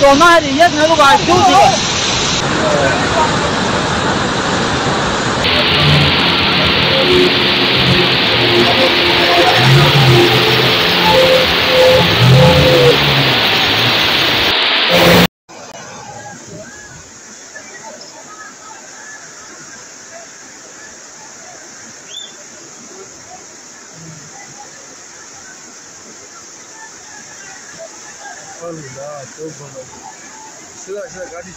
走慢一点，也看不惯休息。Allah, çok bana. Sıra sıra kardeş.